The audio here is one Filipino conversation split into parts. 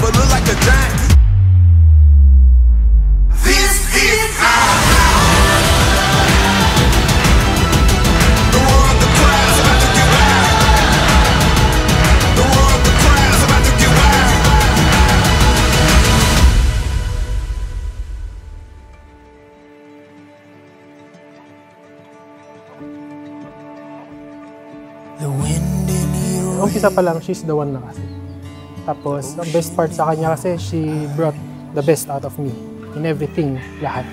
but look like a giant. This is our The war of the crowd's about to get wild. The war of the crowd's about to get wild. The wind in your Umpisa pa lang, she's the one na kasi. Tapos, ang best part sa kanya kasi, she brought the best out of me. In everything, lahat.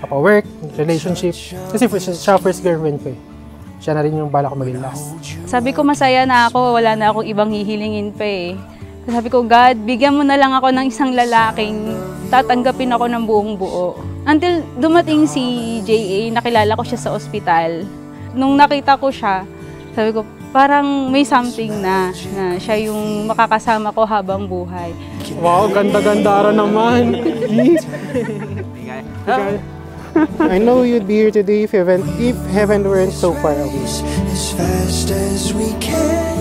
Papa-work, relationship. Kasi siya first girlfriend ko eh. Siya na rin yung bala ko maging last. Sabi ko masaya na ako, wala na akong ibang hihilingin pa eh. Sabi ko, God, bigyan mo na lang ako ng isang lalaking tatanggapin ako ng buong buo. Until dumating si J.A., nakilala ko siya sa ospital. Nung nakita ko siya, sabi ko, parang may something na, na siya yung makakasama ko habang buhay. Wow, ganda-ganda naman. I know you'd be here today if heaven, if heaven weren't so far away. as fast as we can.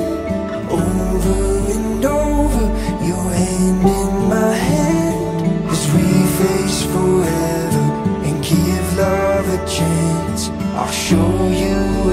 Over and over, your hand in my hand. As we face forever and give love a chance. I'll show you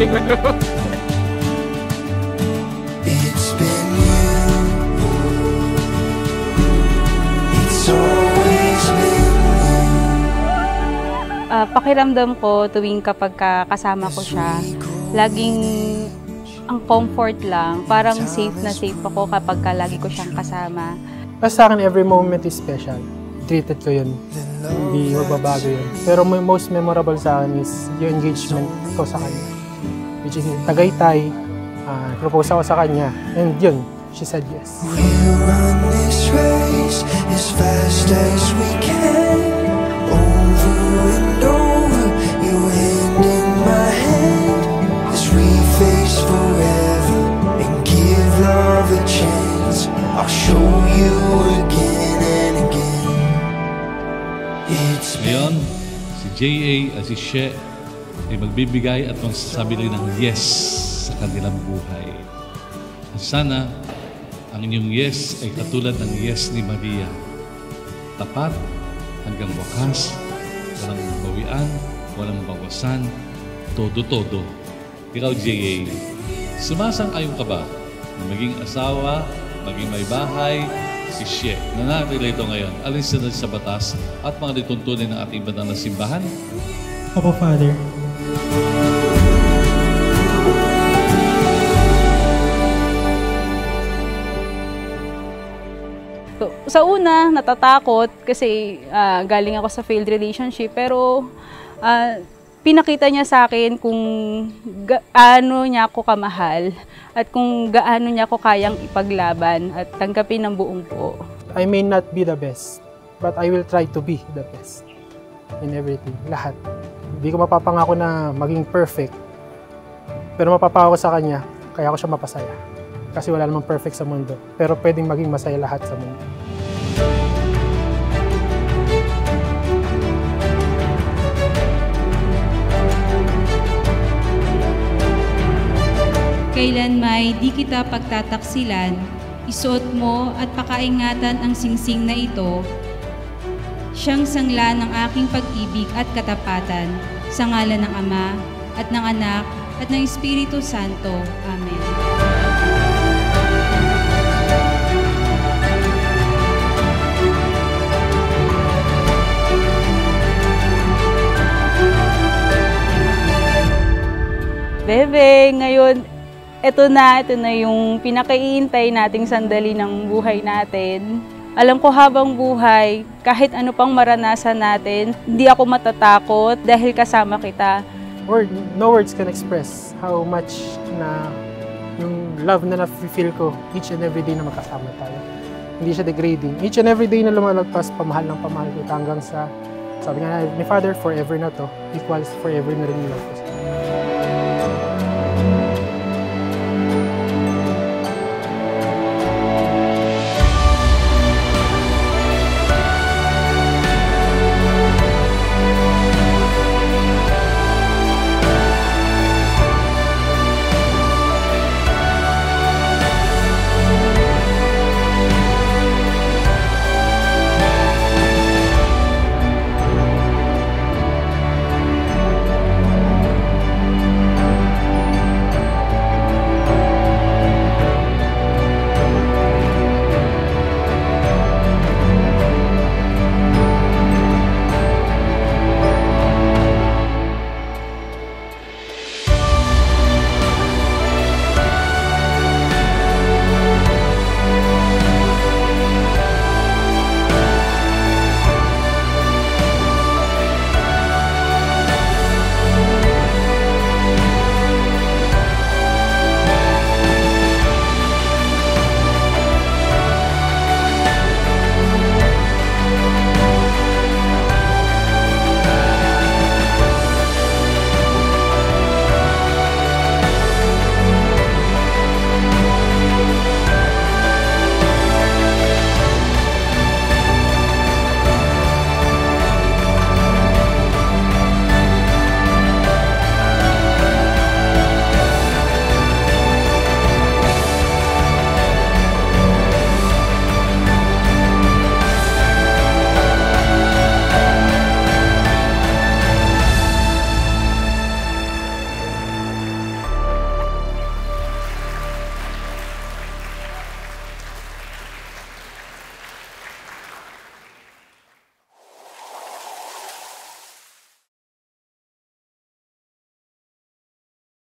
you. It's been you. It's always been you. Ah, pakiramdam ko tuwing kapag ka- kasama ko siya, laging ang comfort lang. Parang safe na safe ako kapag ka lagi ko siyang kasama. Kasi sa akin, every moment is special. Treated ko yun. Hindi magbabago yun. Pero my most memorable sa akin is yung engagement ko sa kanya. Which is Tagaytay. ah, propose ako sa kanya. And yun, she said yes. We'll run this race as fast as we can. Over and over, your hand in my hand. As we face forever and give love a chance. I'll show you again and again. It's been Ngayon, si J.A. at si She ay magbibigay at magsasabi ng yes sa kanilang buhay. At sana, ang inyong yes ay katulad ng yes ni Maria. Tapat hanggang wakas, walang bawian, walang bawasan, todo-todo. Ikaw, J.A., sumasang-ayon ka ba na maging asawa, maging may bahay, si She na naririto ngayon alinsunod sa batas at mga lituntunin ng ating banal na simbahan? Opo, Father. So, sa una, natatakot kasi ah, galing ako sa failed relationship pero ah, pinakita niya sa akin kung gaano niya ako kamahal at kung gaano niya ako kayang ipaglaban at tanggapin ng buong buo. I may not be the best, but I will try to be the best in everything, lahat. Hindi ko mapapangako na maging perfect, pero mapapangako sa kanya, kaya ko siya mapasaya. Kasi wala namang perfect sa mundo, pero pwedeng maging masaya lahat sa mundo. Kailan may di kita pagtataksilan, isuot mo at pakaingatan ang singsing na ito, siyang sangla ng aking pag-ibig at katapatan, sa ngalan ng Ama, at ng Anak, at ng Espiritu Santo. Amen. Bebe, ngayon, eto na, ito na yung pinakaiintay nating sandali ng buhay natin. Alam ko habang buhay, kahit ano pang maranasan natin, hindi ako matatakot dahil kasama kita. Word, no words can express how much na yung love na na-feel ko each and every day na magkasama tayo. hindi siya degrading. Each and every day na lumalagpas, pamahal ng pamahal kita hanggang sa, sabi nga ni Father, forever na to, equals forever na rin yung love